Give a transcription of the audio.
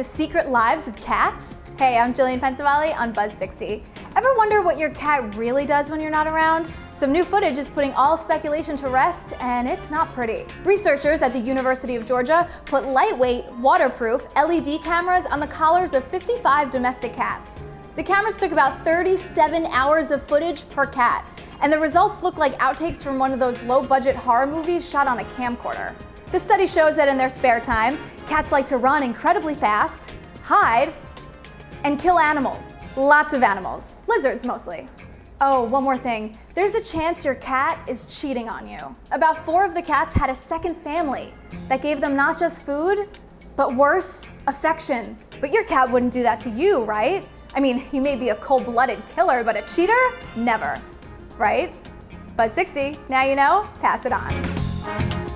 The Secret Lives of Cats? Hey, I'm Gillian Pensavalle on Buzz 60. Ever wonder what your cat really does when you're not around? Some new footage is putting all speculation to rest, and it's not pretty. Researchers at the University of Georgia put lightweight, waterproof LED cameras on the collars of 55 domestic cats. The cameras took about 37 hours of footage per cat, and the results look like outtakes from one of those low-budget horror movies shot on a camcorder. The study shows that in their spare time, cats like to run incredibly fast, hide, and kill animals. Lots of animals. Lizards mostly. Oh, one more thing. There's a chance your cat is cheating on you. About four of the cats had a second family that gave them not just food, but worse, affection. But your cat wouldn't do that to you, right? I mean, he may be a cold-blooded killer, but a cheater? Never. Right? Buzz 60, now you know, pass it on.